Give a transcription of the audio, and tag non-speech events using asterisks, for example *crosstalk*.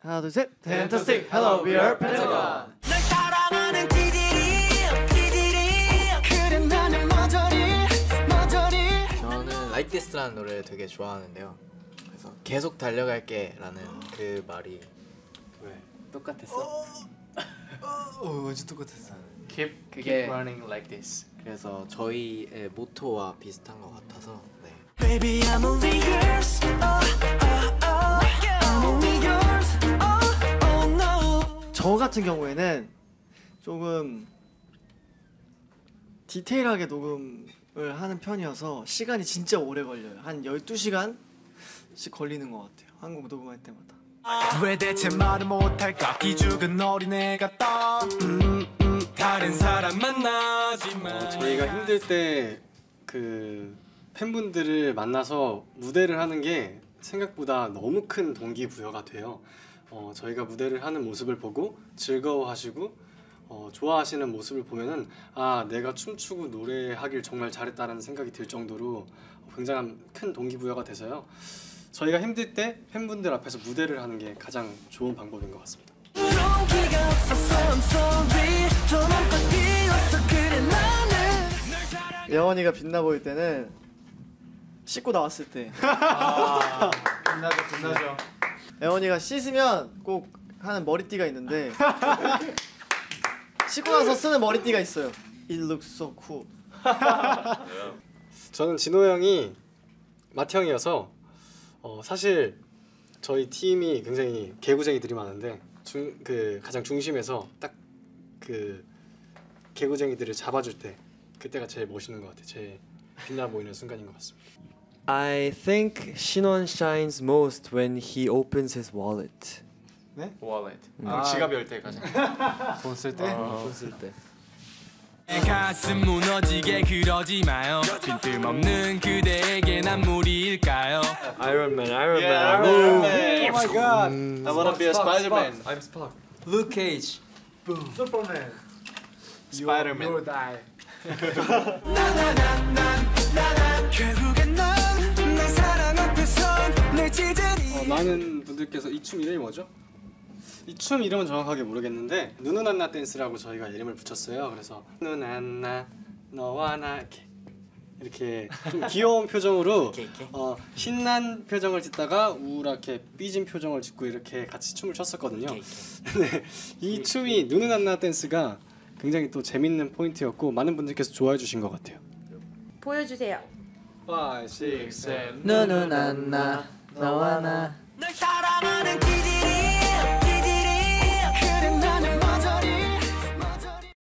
하나 둘 셋 Fantastic Hello We Are Pentagon 널 사랑하는 찌질이 찌질이 그래 나는 머저리 머저리 저는 Like This라는 노래 되게 좋아하는데요. 그래서 계속 달려갈게라는 그 말이 왜? 똑같았어. 어 완전 똑같았어. Keep 그게- keep running like this. 그래서 저희의 모토와 비슷한 것 같아서 네. Baby I'm only yours oh, oh, oh. 저 같은 경우에는 조금 디테일하게 녹음을 하는 편이어서 시간이 진짜 오래 걸려요. 한 12시간씩 걸리는 것 같아요. 한국 녹음할 때마다. 왜 대체 말을 못할까? 기죽은 어린애 같다 음, 음, 다른 사람 만나지 마 어, 저희가 힘들 때 그 팬분들을 만나서 무대를 하는 게 생각보다 너무 큰 동기부여가 돼요. 어, 저희가 무대를 하는 모습을 보고 즐거워하시고 어, 좋아하시는 모습을 보면은 아 내가 춤추고 노래하길 정말 잘했다라는 생각이 들 정도로 굉장한 큰 동기부여가 돼서요. 저희가 힘들 때 팬분들 앞에서 무대를 하는 게 가장 좋은 방법인 것 같습니다. 예원이가 빛나 보일 때는 씻고 나왔을 때 빛나죠, 빛나죠. 예원이가 씻으면 꼭 하는 머리띠가 있는데 *laughs* 씻고 나서 쓰는 머리띠가 있어요 It looks so cool *laughs* 저는 진호 형이 마티 형이어서 어, 사실 저희 팀이 굉장히 개구쟁이들이 많은데 중, 그 가장 중심에서 딱 그 개구쟁이들을 잡아줄 때 그때가 제일 멋있는 것 같아요. 제일 빛나 보이는 순간인 것 같습니다. I think Shinon shines most when he opens his wallet. Wallet. 아, 지갑 열 때 가장. 돈 쓸 때? *laughs* 돈 쓸 때. 내 가슴 무너지게 그러지 마요 빈틈없는 그대에게 난 무리일까요 Iron Man, Iron Yeah, Man. Iron Man. Oh my god. I wanna be a Spider-Man. I'm Spock. Luke Cage. 슈퍼맨 Spider-Man. 결국엔 *laughs* 많은 분들께서 이 춤 이름이 뭐죠? 이 춤 이름은 정확하게 모르겠는데 누누난나 댄스라고 저희가 이름을 붙였어요. 그래서 누난나 너와 나 이렇게 이렇게 좀 *laughs* 귀여운 표정으로 어, 신난 표정을 짓다가 우울하게 삐진 표정을 짓고 이렇게 같이 춤을 췄었거든요. 근데 *laughs* 이 춤이 누누난나 댄스가 굉장히 또 재밌는 포인트였고 많은 분들께서 좋아해 주신 것 같아요. 보여주세요. 5, 6, 7 Six, seven. 누누난나 너와 나. Nagtara!